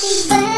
Happy birthday.